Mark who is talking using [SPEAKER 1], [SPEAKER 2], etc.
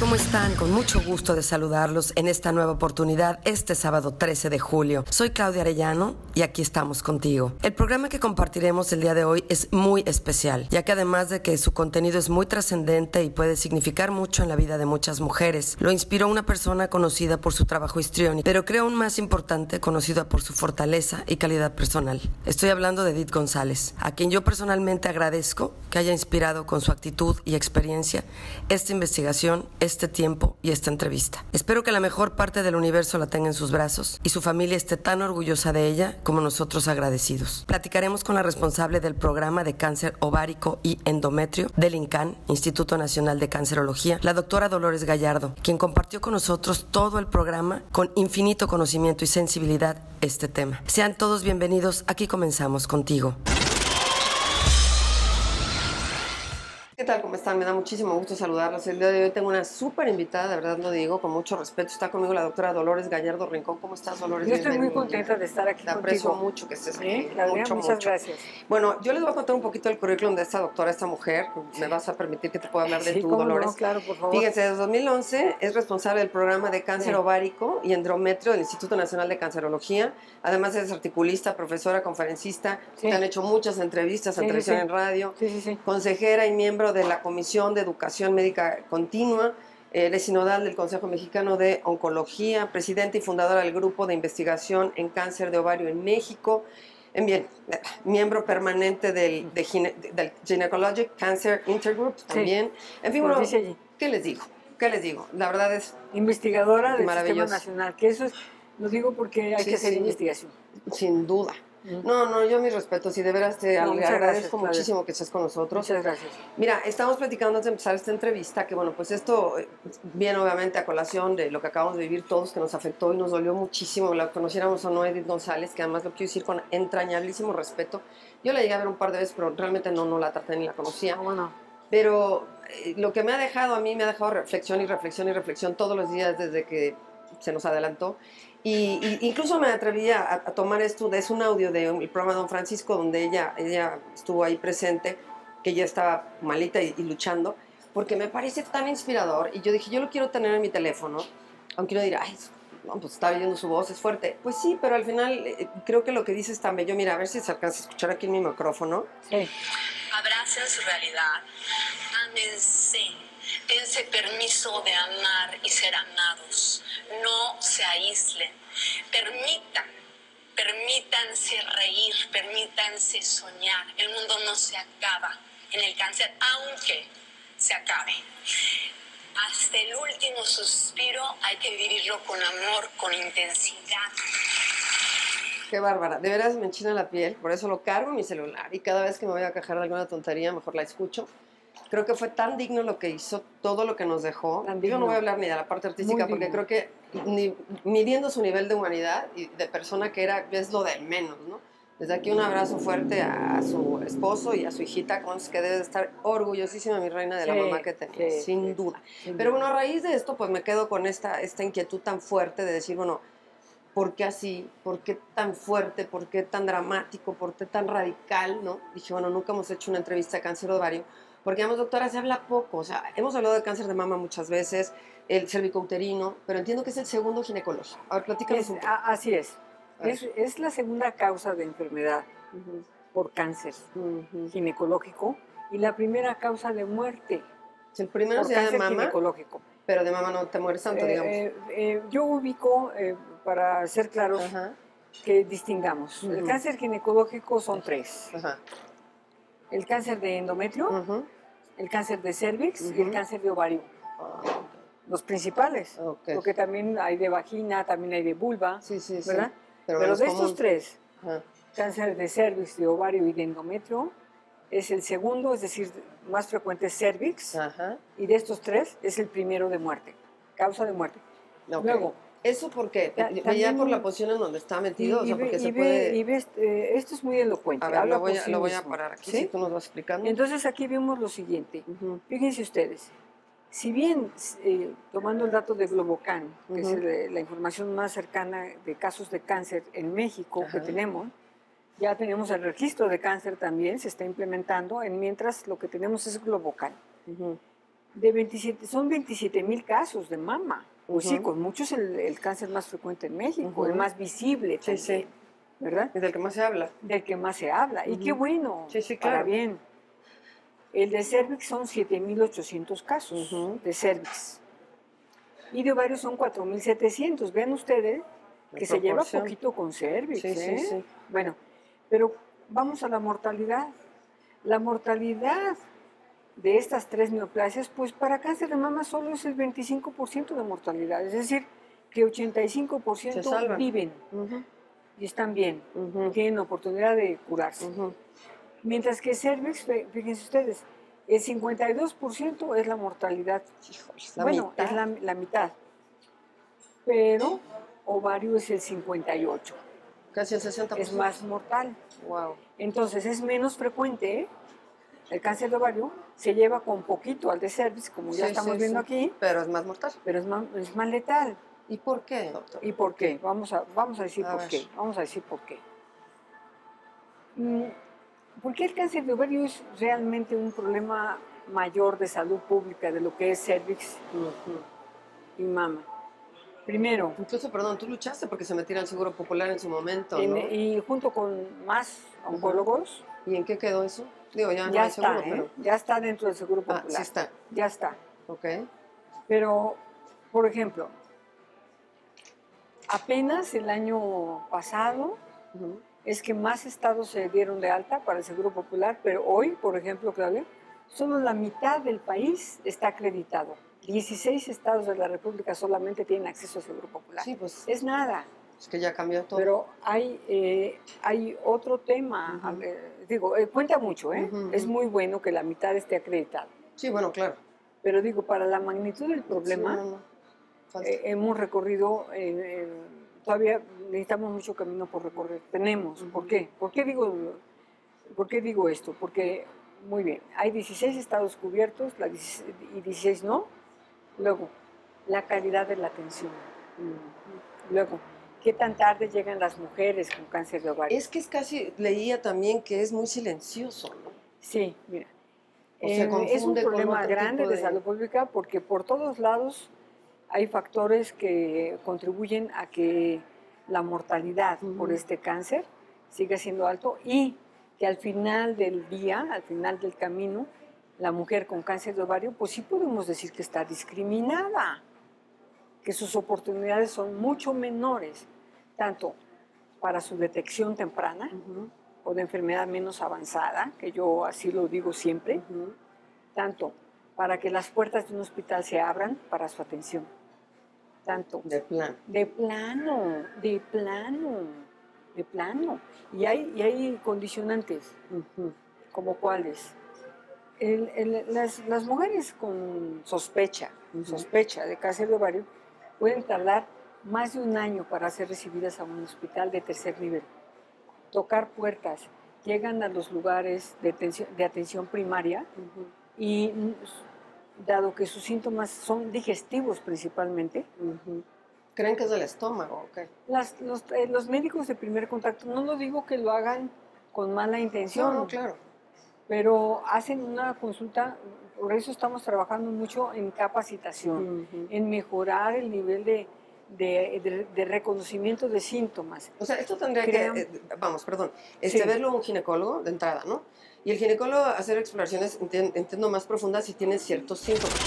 [SPEAKER 1] ¿Cómo están? Con mucho gusto de saludarlos en esta nueva oportunidad este sábado 13 de julio. Soy Claudia Arellano y aquí estamos contigo. El programa que compartiremos el día de hoy es muy especial, ya que además de que su contenido es muy trascendente y puede significar mucho en la vida de muchas mujeres, lo inspiró una persona conocida por su trabajo histriónico, pero creo aún más importante, conocida por su fortaleza y calidad personal. Estoy hablando de Edith González, a quien yo personalmente agradezco que haya inspirado con su actitud y experiencia esta investigación, tiempo y esta entrevista. Espero que la mejor parte del universo la tenga en sus brazos y su familia esté tan orgullosa de ella como nosotros agradecidos. Platicaremos con la responsable del programa de cáncer ovárico y endometrio del INCAN, Instituto Nacional de Cancerología, la doctora Dolores Gallardo, quien compartió con nosotros todo el programa con infinito conocimiento y sensibilidad este tema. Sean todos bienvenidos, aquí comenzamos contigo. ¿Qué tal? ¿Cómo están? Me da muchísimo gusto saludarlos. El día de hoy tengo una súper invitada, de verdad lo digo, con mucho respeto. Está conmigo la doctora Dolores Gallardo Rincón. ¿Cómo estás, Dolores?
[SPEAKER 2] Yo estoy muy contenta de estar aquí
[SPEAKER 1] Te aprecio mucho que estés aquí.
[SPEAKER 2] ¿Eh? Claudia,
[SPEAKER 1] mucho,
[SPEAKER 2] muchas
[SPEAKER 1] mucho.
[SPEAKER 2] gracias.
[SPEAKER 1] Bueno, yo les voy a contar un poquito del currículum de esta doctora, esta mujer. Me vas a permitir que te pueda hablar de
[SPEAKER 2] Sí,
[SPEAKER 1] tu
[SPEAKER 2] cómo no,
[SPEAKER 1] Dolores.
[SPEAKER 2] claro, por favor.
[SPEAKER 1] Fíjense, desde 2011 es responsable del programa de cáncer
[SPEAKER 2] Sí.
[SPEAKER 1] ovárico y endometrio del Instituto Nacional de Cancerología. Además es articulista, profesora, conferencista.
[SPEAKER 2] Sí.
[SPEAKER 1] Te han hecho muchas entrevistas en televisión en radio.
[SPEAKER 2] Sí, sí, sí.
[SPEAKER 1] Consejera y miembro de la Comisión de Educación Médica Continua. eh, Eres sinodal del Consejo Mexicano de Oncología, presidenta y fundadora del Grupo de Investigación en Cáncer de Ovario en México. En bien, miembro permanente del, de gine- del Gynecologic Cancer Intergroup también. En fin,
[SPEAKER 2] Pues
[SPEAKER 1] bueno. ¿qué les digo? ¿Qué les digo? La verdad es,
[SPEAKER 2] Investigadora del Sistema. Nacional, que eso es, lo digo porque hay
[SPEAKER 1] Sí,
[SPEAKER 2] que hacer
[SPEAKER 1] sí.
[SPEAKER 2] investigación.
[SPEAKER 1] sin duda. No, no, yo mis respetos y de veras te
[SPEAKER 2] No,
[SPEAKER 1] agradezco
[SPEAKER 2] gracias, Claudia.
[SPEAKER 1] muchísimo que estés con nosotros.
[SPEAKER 2] Muchas gracias.
[SPEAKER 1] Mira, estamos platicando antes de empezar esta entrevista que, bueno, pues esto eh, viene obviamente a colación de lo que acabamos de vivir todos, que nos afectó y nos dolió muchísimo, la conociéramos o no Edith González, que además lo quiero decir con entrañablísimo respeto. Yo la llegué a ver un par de veces, pero realmente no, no la traté ni la conocía.
[SPEAKER 2] ¿Cómo no?
[SPEAKER 1] Pero eh, lo que me ha dejado a mí, me ha dejado reflexión y reflexión y reflexión todos los días desde que se nos adelantó. Y, y incluso me atreví a, a tomar esto, es un audio del programa Don Francisco, donde ella, ella estuvo ahí presente, que ella estaba malita y, y luchando, porque me parece tan inspirador. Y yo dije, yo lo quiero tener en mi teléfono, aunque uno dirá, ay, no, pues está oyendo su voz, es fuerte. Pues sí, pero al final eh, creo que lo que dice es tan bello. Mira, a ver si se alcanza a escuchar aquí en mi micrófono.
[SPEAKER 2] Sí.
[SPEAKER 3] Abracen su realidad, ámense, dense permiso de amar y ser amados, no se aíslen, permitan, permítanse reír, permítanse soñar, el mundo no se acaba en el cáncer, aunque se acabe. Hasta el último suspiro hay que vivirlo con amor, con intensidad.
[SPEAKER 1] Qué bárbara, de veras me enchina la piel, por eso lo cargo en mi celular y cada vez que me voy a quejar de alguna tontería, mejor la escucho. Creo que fue tan digno lo que hizo, todo lo que nos dejó. Yo no voy a hablar ni de la parte artística
[SPEAKER 2] Muy
[SPEAKER 1] porque
[SPEAKER 2] digno.
[SPEAKER 1] creo que ni- midiendo su nivel de humanidad y de persona que era, es lo de menos, ¿no? Desde aquí un abrazo fuerte a su esposo y a su hijita Cons, que debe de estar orgullosísima mi reina de la
[SPEAKER 2] Sí,
[SPEAKER 1] mamá que tenía,
[SPEAKER 2] sí,
[SPEAKER 1] sin
[SPEAKER 2] sí,
[SPEAKER 1] duda.
[SPEAKER 2] sin
[SPEAKER 1] Pero bueno, a raíz de esto, pues me quedo con esta, esta inquietud tan fuerte de decir, bueno, ¿por qué así? ¿Por qué tan fuerte? ¿Por qué tan dramático? ¿Por qué tan radical? ¿no? Dije, bueno, nunca hemos hecho una entrevista de cáncer ovario, porque, digamos, doctora, se habla poco. O sea, hemos hablado de cáncer de mama muchas veces, el cervicouterino, pero entiendo que es el segundo ginecológico. A ver, platícanos
[SPEAKER 2] Es-
[SPEAKER 1] un poco.
[SPEAKER 2] a- así es. Es. Es la segunda causa de enfermedad por cáncer ginecológico y la primera causa de muerte
[SPEAKER 1] El primero
[SPEAKER 2] por
[SPEAKER 1] de mama,
[SPEAKER 2] ginecológico.
[SPEAKER 1] pero de mama no te mueres tanto,
[SPEAKER 2] Eh,
[SPEAKER 1] digamos.
[SPEAKER 2] eh, eh, yo ubico, para ser claros, que distingamos. El cáncer ginecológico son tres. El cáncer de endometrio. El cáncer de cervix y el cáncer de ovario.
[SPEAKER 1] Ah,
[SPEAKER 2] Los principales.
[SPEAKER 1] ok.
[SPEAKER 2] Porque también hay de vagina, también hay de vulva,
[SPEAKER 1] Sí, sí, sí.
[SPEAKER 2] ¿verdad?
[SPEAKER 1] Pero,
[SPEAKER 2] Pero, de estos tres,
[SPEAKER 1] Ajá.
[SPEAKER 2] cáncer de cervix, de ovario y de endometrio, es el segundo, es decir, más frecuente es cervix,
[SPEAKER 1] Ajá.
[SPEAKER 2] y de estos tres es el primero de muerte, causa de muerte. Luego,
[SPEAKER 1] ¿Eso por qué? ¿Veía por la posición en donde está metido? o sea, porque se
[SPEAKER 2] ve-
[SPEAKER 1] puede...
[SPEAKER 2] y ves, eh, esto es muy elocuente.
[SPEAKER 1] A ver,
[SPEAKER 2] habla
[SPEAKER 1] lo voy a,
[SPEAKER 2] sí
[SPEAKER 1] lo voy a parar aquí,
[SPEAKER 2] ¿sí?
[SPEAKER 1] si tú nos vas explicando.
[SPEAKER 2] Entonces aquí vemos lo siguiente.
[SPEAKER 1] Ujú,
[SPEAKER 2] Fíjense ustedes, si bien eh, tomando el dato de Globocan, que es el- la información más cercana de casos de cáncer en México que tenemos, ya tenemos el registro de cáncer también, se está implementando, en mientras lo que tenemos es Globocan. De 27, son 27 mil casos de mama. Pues sí, con muchos el, el cáncer más frecuente en México, el más visible
[SPEAKER 1] Sí, sí.
[SPEAKER 2] ¿verdad?
[SPEAKER 1] Y del que más se habla.
[SPEAKER 2] Del que más se habla. Y qué bueno,
[SPEAKER 1] Sí, sí,
[SPEAKER 2] para
[SPEAKER 1] claro.
[SPEAKER 2] bien. El de cervix son 7.800 casos de cervix. Y de ovarios son 4.700. Vean ustedes que se lleva poquito con cervix.
[SPEAKER 1] Sí, sí,
[SPEAKER 2] ¿eh?
[SPEAKER 1] sí.
[SPEAKER 2] Bueno, pero vamos a la mortalidad. La mortalidad de estas tres neoplasias, pues para cáncer de mama solo es el 25% de mortalidad. Es decir, que
[SPEAKER 1] Se
[SPEAKER 2] 85%
[SPEAKER 1] salvan.
[SPEAKER 2] viven y están bien,
[SPEAKER 1] ujú,
[SPEAKER 2] tienen oportunidad de curarse. Mientras que cervix, fí- fíjense ustedes, el 52% es la mortalidad.
[SPEAKER 1] Híjoles, la
[SPEAKER 2] bueno,
[SPEAKER 1] mitad.
[SPEAKER 2] es la, la mitad. Pero ovario es el 58%.
[SPEAKER 1] Casi el 60%.
[SPEAKER 2] Es más mortal.
[SPEAKER 1] Wow.
[SPEAKER 2] Entonces es menos frecuente. ¿eh? El cáncer de ovario se lleva con poquito al de cervix, como ya
[SPEAKER 1] Sí,
[SPEAKER 2] estamos
[SPEAKER 1] sí,
[SPEAKER 2] viendo
[SPEAKER 1] sí.
[SPEAKER 2] aquí,
[SPEAKER 1] Pero es más mortal.
[SPEAKER 2] pero es más, es más letal.
[SPEAKER 1] ¿Y por qué, doctor?
[SPEAKER 2] ¿Y por qué? Vamos a, vamos a decir
[SPEAKER 1] A
[SPEAKER 2] por
[SPEAKER 1] ver.
[SPEAKER 2] qué. Vamos a decir por qué. Mm, ¿Por qué el cáncer de ovario es realmente un problema mayor de salud pública de lo que es cervix y mama? Primero,
[SPEAKER 1] Incluso, perdón, tú luchaste porque se metiera el Seguro Popular en su momento,
[SPEAKER 2] en-
[SPEAKER 1] ¿no?
[SPEAKER 2] y junto con más oncólogos,
[SPEAKER 1] ¿Y en qué quedó eso? Digo, ya,
[SPEAKER 2] está,
[SPEAKER 1] seguro,
[SPEAKER 2] ¿eh?
[SPEAKER 1] pero...
[SPEAKER 2] ya está dentro del Seguro
[SPEAKER 1] Ah,
[SPEAKER 2] Popular.
[SPEAKER 1] sí está.
[SPEAKER 2] Ya está.
[SPEAKER 1] Ok.
[SPEAKER 2] Pero, por ejemplo, apenas el año pasado es que más estados se dieron de alta para el Seguro Popular, pero hoy, por ejemplo, Claudia, solo la mitad del país está acreditado. 16 estados de la República solamente tienen acceso al Seguro Popular.
[SPEAKER 1] Sí, pues
[SPEAKER 2] Es nada,
[SPEAKER 1] es que ya cambió todo.
[SPEAKER 2] pero hay, eh, hay otro tema,
[SPEAKER 1] Ujú.
[SPEAKER 2] eh, digo, eh, cuenta mucho, ¿eh?
[SPEAKER 1] Ujú,
[SPEAKER 2] Es
[SPEAKER 1] ujú.
[SPEAKER 2] muy bueno que la mitad esté acreditado,
[SPEAKER 1] Sí, bueno, claro.
[SPEAKER 2] pero digo, para la magnitud del problema,
[SPEAKER 1] Sí, no, no.
[SPEAKER 2] Eh, hemos recorrido, eh, eh, todavía necesitamos mucho camino por recorrer. Tenemos. ¿Por
[SPEAKER 1] Ujú.
[SPEAKER 2] qué? ¿Por qué digo, por qué digo esto? Porque, muy bien, hay 16 estados cubiertos la 16 y 16 no. Luego, la calidad de la atención. Luego, ¿qué tan tarde llegan las mujeres con cáncer de ovario?
[SPEAKER 1] Es que es casi, leía también que es muy silencioso, ¿no?
[SPEAKER 2] Sí, mira.
[SPEAKER 1] O se
[SPEAKER 2] Eh, es un problema grande de...
[SPEAKER 1] de-
[SPEAKER 2] salud pública porque por todos lados hay factores que contribuyen a que la mortalidad por este cáncer siga siendo alto y que al final del día, al final del camino, la mujer con cáncer de ovario, pues sí podemos decir que está discriminada, que sus oportunidades son mucho menores, tanto para su detección temprana, o de enfermedad menos avanzada, que yo así lo digo siempre, tanto para que las puertas de un hospital se abran para su atención, tanto
[SPEAKER 1] De plan.
[SPEAKER 2] de plano, de plano, de plano. Y hay, y hay condicionantes, como cuáles. El- el- las, las mujeres con sospecha, sospecha de cáncer de ovario, pueden tardar más de un año para ser recibidas a un hospital de tercer nivel. Tocar puertas, llegan a los lugares de atención, de atención primaria y mm, dado que sus síntomas son digestivos principalmente.
[SPEAKER 1] ¿Creen que es del estómago?
[SPEAKER 2] las- los, eh, los médicos de primer contacto, no lo digo que lo hagan con mala intención,
[SPEAKER 1] No, no, claro.
[SPEAKER 2] Pero hacen una consulta, por eso estamos trabajando mucho en capacitación, en mejorar el nivel de, de- de- de reconocimiento de síntomas.
[SPEAKER 1] O sea, esto tendría
[SPEAKER 2] Crean-
[SPEAKER 1] que, eh, vamos, perdón, este,
[SPEAKER 2] Sí.
[SPEAKER 1] verlo un ginecólogo de entrada, ¿no? Y el ginecólogo hacer exploraciones, entiendo, más profundas si tiene ciertos síntomas.